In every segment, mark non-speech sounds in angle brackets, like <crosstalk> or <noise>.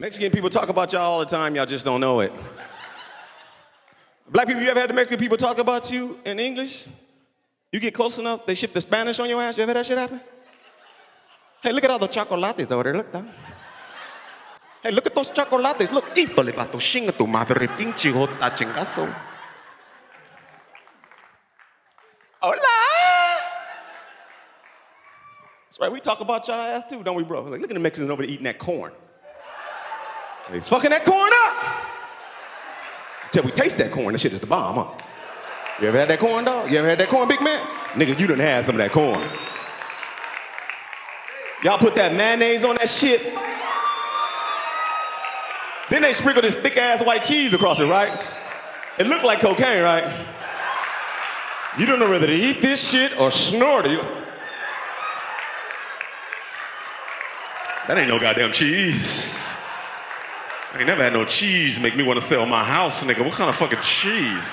Mexican people talk about y'all all the time, y'all just don't know it. Black people, you ever had the Mexican people talk about you in English? You get close enough, they shift the Spanish on your ass. You ever had that shit happen? Hey, look at all the chocolates over there. Look down. Hey, look at those chocolates. Look, híjole, vato, chinga tu madre, pinche jota chingazo. Hola! That's right, we talk about y'all ass too, don't we, bro? Like, look at the Mexicans over there eating that corn. They fucking that corn up. Until we taste that corn, that shit is the bomb, huh? You ever had that corn, dog? You ever had that corn, big man? Nigga, you done had some of that corn. Y'all put that mayonnaise on that shit. Then they sprinkle this thick ass white cheese across it, right? It looked like cocaine, right? You don't know whether to eat this shit or snort it. That ain't no goddamn cheese. I ain't never had no cheese make me want to sell my house, nigga. What kind of fucking cheese?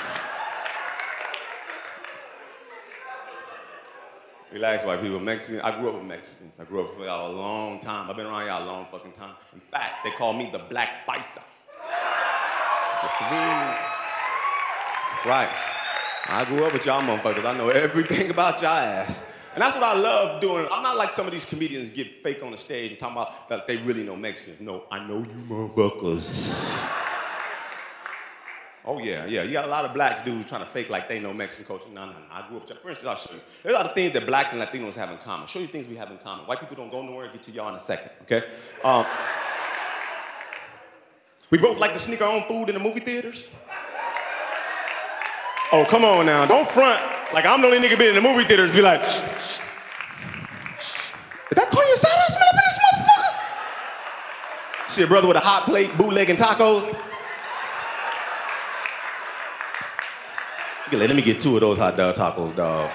Relax, white people. Mexicans. I grew up with Mexicans. I grew up with y'all a long time. I've been around y'all a long fucking time. In fact, they call me the Black Paisa. That's right. I grew up with y'all motherfuckers. I know everything <laughs> about y'all ass. And that's what I love doing. I'm not like some of these comedians get fake on the stage and talking about that they really know Mexicans. No, I know you motherfuckers. oh yeah, yeah. You got a lot of black dudes trying to fake like they know Mexican culture. No, no, no. I grew up. For instance, I'll show you. There's a lot of things that blacks and Latinos have in common. I'll show you things we have in common. White people don't go nowhere. Get to y'all in a second. Okay. Um, we both like to sneak our own food in the movie theaters. Oh, come on now. Don't front like I'm the only nigga been in the movie theaters be like, shh, shh, shh. that call your side ass up in this motherfucker? See a brother with a hot plate, bootleg and tacos. Let me get two of those hot dog tacos, dog.